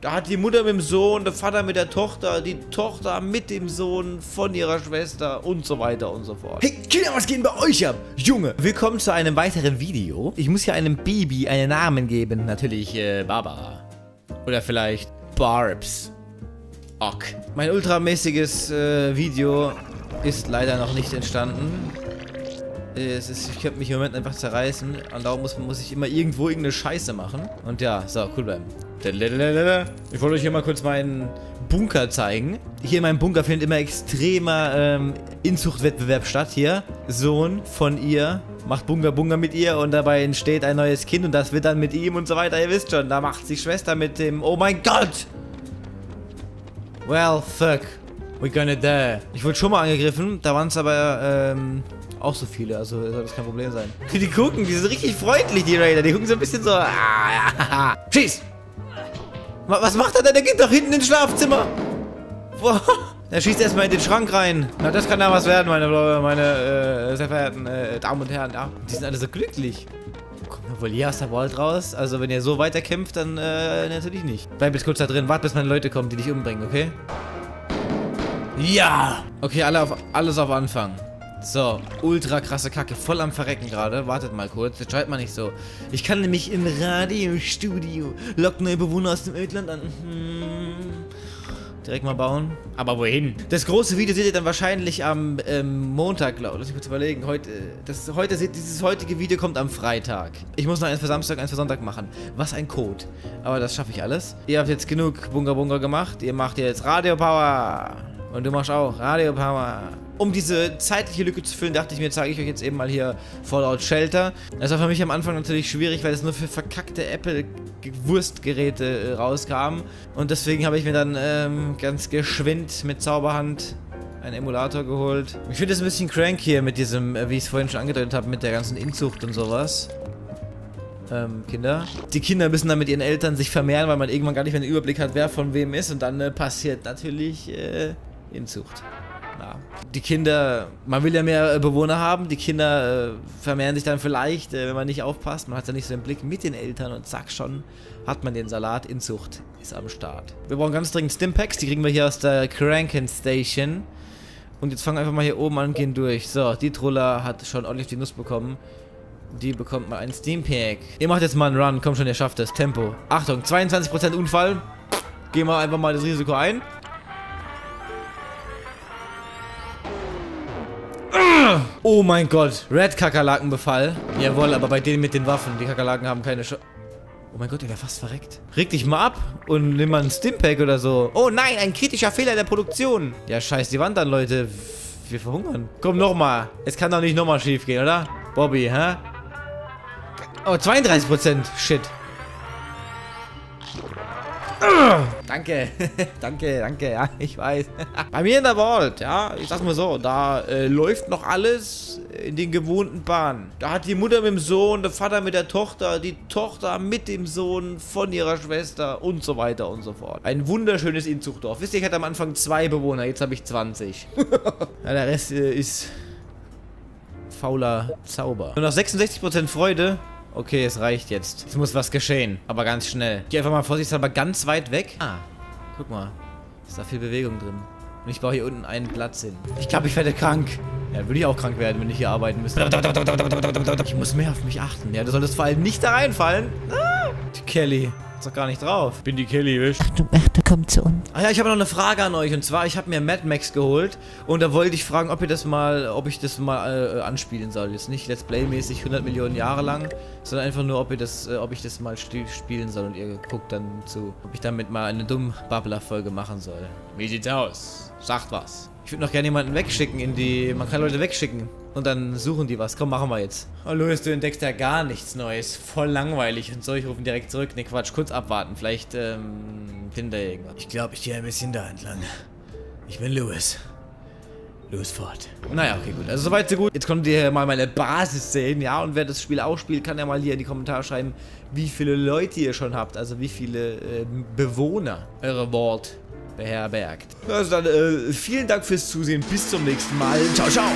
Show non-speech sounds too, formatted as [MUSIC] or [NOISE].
Da hat die Mutter mit dem Sohn, der Vater mit der Tochter, die Tochter mit dem Sohn von ihrer Schwester und so weiter und so fort. Hey Kinder, was geht bei euch ab? Junge, willkommen zu einem weiteren Video. Ich muss hier einem Baby einen Namen geben. Natürlich äh, Barbara. Oder vielleicht Barbs. Ok. Mein ultramäßiges äh, Video ist leider noch nicht entstanden. Es ist, ich könnte mich im Moment einfach zerreißen und darum muss, muss ich immer irgendwo irgendeine Scheiße machen. Und ja, so, cool bleiben. Ich wollte euch hier mal kurz meinen Bunker zeigen. Hier in meinem Bunker findet immer extremer ähm, Inzuchtwettbewerb statt. Hier, Sohn von ihr macht Bunga Bunga mit ihr und dabei entsteht ein neues Kind und das wird dann mit ihm und so weiter. Ihr wisst schon, da macht sich Schwester mit dem... Oh mein Gott! Well, fuck. We're gonna die. Ich wurde schon mal angegriffen, da waren es aber, ähm auch so viele, also soll das kein Problem sein. [LAUGHS] Die gucken, die sind richtig freundlich, die Raider. Die gucken so ein bisschen so. Ah, Schieß! Was macht er denn? Der geht doch hinten ins Schlafzimmer. Boah. Er schießt erstmal in den Schrank rein. Na, das kann ja was werden, meine, meine äh, sehr verehrten äh, Damen und Herren. Ja, die sind alle so glücklich. Kommt ja wohl hier aus der Wald raus? Also, wenn ihr so weiterkämpft, dann äh, natürlich nicht. Bleib jetzt kurz da drin. Wart, bis meine Leute kommen, die dich umbringen, okay? Ja! Okay, alle auf, alles auf Anfang. So, ultra krasse Kacke. Voll am Verrecken gerade. Wartet mal kurz. Jetzt schreit mal nicht so. Ich kann nämlich im Radiostudio lockt neue Bewohner aus dem Ödland an. Hm. Direkt mal bauen. Aber wohin? Das große Video seht ihr dann wahrscheinlich am ähm, Montag, glaube ich. Lass mich kurz überlegen. Heute, das, heute, dieses heutige Video kommt am Freitag. Ich muss noch eins für Samstag, eins für Sonntag machen. Was ein Code. Aber das schaffe ich alles. Ihr habt jetzt genug Bunga Bunga gemacht. Ihr macht jetzt Radio Power. Und du machst auch Radio Power um diese zeitliche Lücke zu füllen, dachte ich mir, zeige ich euch jetzt eben mal hier Fallout Shelter. Das war für mich am Anfang natürlich schwierig, weil es nur für verkackte Apple-Wurstgeräte äh, rauskam. Und deswegen habe ich mir dann ähm, ganz geschwind mit Zauberhand einen Emulator geholt. Ich finde es ein bisschen crank hier mit diesem, äh, wie ich es vorhin schon angedeutet habe, mit der ganzen Inzucht und sowas. Ähm, Kinder. Die Kinder müssen dann mit ihren Eltern sich vermehren, weil man irgendwann gar nicht mehr einen Überblick hat, wer von wem ist. Und dann äh, passiert natürlich äh, Inzucht ja, die Kinder, man will ja mehr äh, Bewohner haben, die Kinder äh, vermehren sich dann vielleicht, äh, wenn man nicht aufpasst, man hat ja nicht so den Blick mit den Eltern und zack schon hat man den Salat in Zucht, ist am Start. Wir brauchen ganz dringend Stimpacks, die kriegen wir hier aus der Cranken Station. Und jetzt fangen wir einfach mal hier oben an gehen durch. So, die Truller hat schon ordentlich die Nuss bekommen. Die bekommt mal einen Steampack. Ihr macht jetzt mal einen Run, komm schon, ihr schafft es. Tempo. Achtung, 22% Unfall. Gehen wir einfach mal das Risiko ein. Oh mein Gott. Red Kakerlakenbefall. Jawohl, aber bei denen mit den Waffen. Die Kakerlaken haben keine Sch Oh mein Gott, der wäre fast verreckt. Reg dich mal ab und nimm mal einen Stimpack oder so. Oh nein, ein kritischer Fehler der Produktion. Ja, scheiß die Wand an, Leute. Wir verhungern. Komm, nochmal. Es kann doch nicht nochmal schief gehen, oder? Bobby, hä? Oh, 32%. Shit. Danke, [LAUGHS] danke, danke, ja, ich weiß. [LAUGHS] Bei mir in der Vault, ja, ich sag's mal so, da äh, läuft noch alles in den gewohnten Bahnen. Da hat die Mutter mit dem Sohn, der Vater mit der Tochter, die Tochter mit dem Sohn von ihrer Schwester und so weiter und so fort. Ein wunderschönes Inzuchtdorf. Wisst ihr, ich hatte am Anfang zwei Bewohner, jetzt habe ich 20. [LAUGHS] ja, der Rest äh, ist fauler Zauber. Nur noch 66% Freude Okay, es reicht jetzt. Es muss was geschehen. Aber ganz schnell. Ich gehe einfach mal vorsichtshalber ganz weit weg. Ah, guck mal. Ist da viel Bewegung drin. Und ich baue hier unten einen Platz hin. Ich glaube, ich werde krank. Ja, würde ich auch krank werden, wenn ich hier arbeiten müsste. Ich muss mehr auf mich achten. Ja, du solltest vor allem nicht da reinfallen. Ah, die Kelly. Ist doch gar nicht drauf. Bin die Kelly, wisch. Achtung, Achtung, kommt zu uns. Ah ja, ich habe noch eine Frage an euch. Und zwar, ich habe mir Mad Max geholt. Und da wollte ich fragen, ob ihr das mal, ob ich das mal äh, anspielen soll. Jetzt nicht Let's Play-mäßig 100 Millionen Jahre lang, sondern einfach nur, ob ihr das, äh, ob ich das mal spielen soll. Und ihr guckt dann zu, ob ich damit mal eine dumm Babbler-Folge machen soll. Wie sieht's aus? Sagt was. Ich würde noch gerne jemanden wegschicken in die... Man kann Leute wegschicken. Und dann suchen die was. Komm, machen wir jetzt. Oh, Louis, du entdeckst ja gar nichts Neues. Voll langweilig. Und so, ich rufen direkt zurück. Ne, Quatsch. Kurz abwarten. Vielleicht, ähm, findet er irgendwas. Ich glaube, ich gehe ein bisschen da entlang. Ich bin Louis. Louis Ford. Naja, okay, gut. Also soweit so gut. Jetzt konntet ihr mal meine Basis sehen, ja. Und wer das Spiel auch spielt, kann ja mal hier in die Kommentare schreiben, wie viele Leute ihr schon habt. Also wie viele äh, Bewohner eure Vault beherbergt. Also dann, äh, vielen Dank fürs Zusehen. Bis zum nächsten Mal. Ciao, ciao.